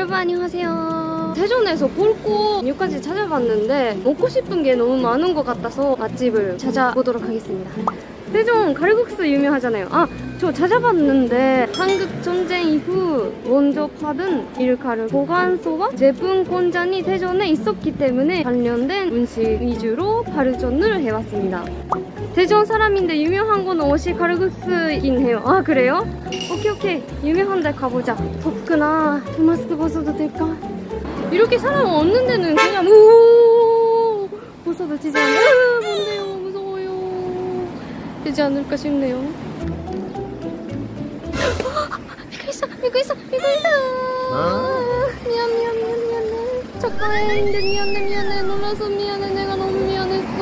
여러분 안녕하세요. 대전에서 볼고 여기까지 찾아봤는데 먹고 싶은 게 너무 많은 것 같아서 맛집을 찾아보도록 하겠습니다. 대전 가래국수 유명하잖아요. 아, 저 찾아봤는데 한국 이후 먼저 받은 밀가루 보관소와 제품 공장이 대전에 있었기 때문에 관련된 음식 위주로 발전을 해왔습니다. 대전 사람인데 유명한 건 옷이 가루국수인 해요. 아 그래요? 오케이 오케이 유명한 데 가보자. 덥구나. 마스크 벗어도 될까? 이렇게 사람 없는 데는 그냥 우 벗어도 않나? 으, 뭔데요? 무서워요. 되지 않을까 싶네요. 있어, 믿고 있어, 믿고 있어. 미안, 미안, 미안, 미안해. 작가인데 미안해, 미안해. 놀라서 미안해. 내가 너무 미안했어.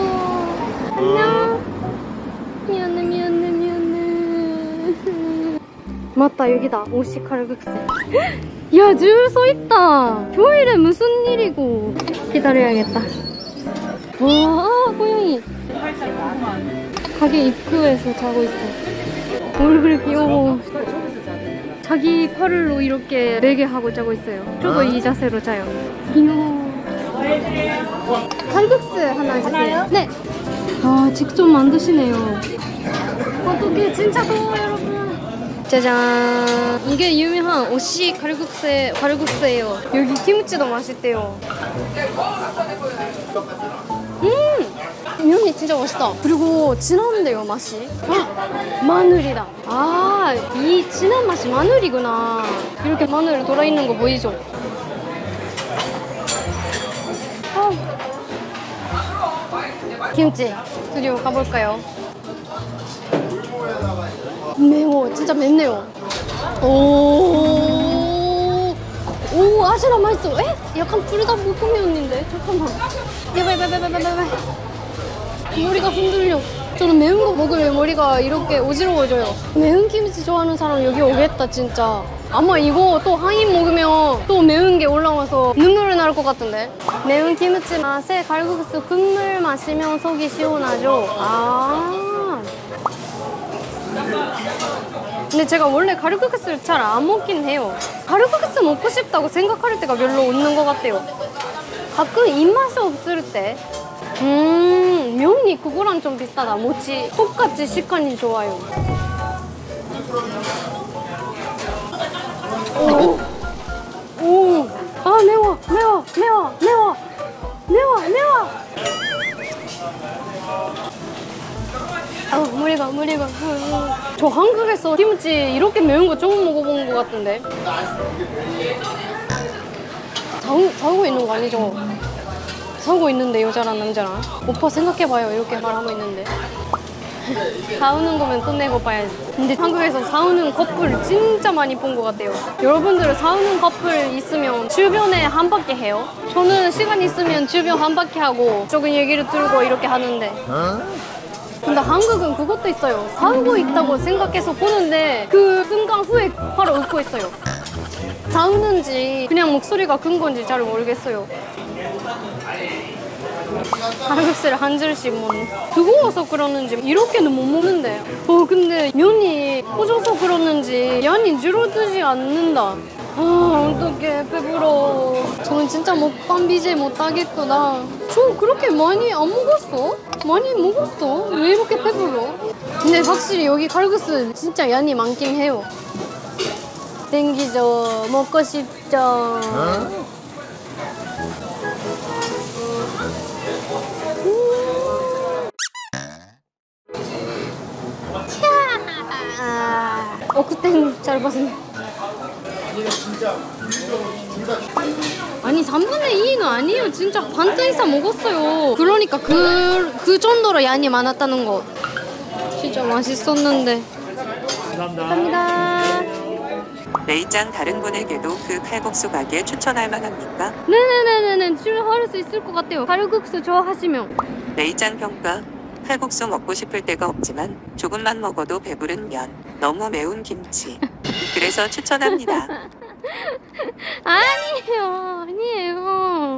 안녕. 미안해, 미안해, 미안해. 맞다, 여기다. 오시 칼국수. 야, 줄 서 있다. 교일에 무슨 일이고. 기다려야겠다. 와, 아, 고양이. 가게 입구에서 자고 있어. 얼굴 귀여워. 자기 팔로 이렇게 네개 하고 자고 있어요. 저도 이 자세로 자요. 귀여워. 칼국수 하나 주세요. 네. 아, 직접 만드시네요. 어떡해, 진짜 더워, 여러분. 짜잔. 이게 유명한 오시 칼국수, 칼국수예요. 여기 김치도 맛있대요. 음! 면이 진짜 맛있다. 그리고 진한데요, 맛이. 아, 마늘이다. 아, 이 진한 맛이 마늘이구나. 이렇게 마늘 돌아있는 거 보이죠? 아. 김치 드디어 가볼까요? 매워 진짜 맵네요 오, 오 아시나 맛있어 에? 약간 불닭 볶음면인데 잠깐만 やばい やばい やばい 머리가 흔들려 저는 매운 거 먹으면 머리가 이렇게 어지러워져요 매운 김치 좋아하는 사람 여기 오겠다 진짜 아마 이거 또 한 입 먹으면 또 매운 게 올라와서 눈물이 날 것 같은데 매운 김치 맛에 갈국수 국물 마시면 속이 시원하죠 아 근데 제가 원래 가루국수를 잘 안 먹긴 해요. 가루국수 먹고 싶다고 생각할 때가 별로 없는 것 같아요. 가끔 입맛이 없을 때. 음, 면이 그거랑 좀 비슷하다. 모치 똑같이 식감이 좋아요. 오, 오, 아 매워, 매워, 매워, 매워, 매워, 매워. 아 머리가 머리가 저 한국에서 김치 이렇게 매운 거 처음 먹어본 것 같은데 자고 있는 거 아니죠? 자고 있는데 여자랑 남자랑 오빠 생각해봐요 이렇게 말하고 있는데 사우는 거면 돈 내고 봐야지 근데 한국에서 사우는 커플 진짜 많이 본 것 같아요 여러분들은 사우는 커플 있으면 주변에 한 바퀴 해요? 저는 시간 있으면 주변 한 바퀴 하고 조금 얘기를 들고 이렇게 하는데 근데 한국은 그것도 있어요. 사고 있다고 생각해서 보는데 그 순간 후에 바로 웃고 있어요. 자우는지 그냥 목소리가 큰 건지 잘 모르겠어요. 한국스를 한 줄씩 먹는 뜨거워서 그러는지 이렇게는 못 먹는데 어 근데 면이 커져서 그러는지 양이 줄어들지 않는다 아 어떡해 배불러 저는 진짜 먹방 BJ 못하겠구나 저 그렇게 많이 안 먹었어? 많이 먹었어 왜 이렇게 배불러? 근데 확실히 여기 칼국수 진짜 양이 많긴 해요 땡기죠. 먹고 싶죠. 어 그땐 잘 봤네. 아니 3분의 2는 아니에요. 진짜 반도 이상 먹었어요. 그러니까 그, 그 정도로 양이 많았다는 거. 진짜 맛있었는데. 감사합니다 레이짱 다른 분에게도 그 칼국수 가게 추천할 만합니까? 네네네네네. 출할 수 있을 것 같아요. 가루국수 좋아하시면. 레이짱 평가. 칼국수 먹고 싶을 때가 없지만 조금만 먹어도 배부른 면. 너무 매운 김치. 그래서 추천합니다. 아니에요. 아니에요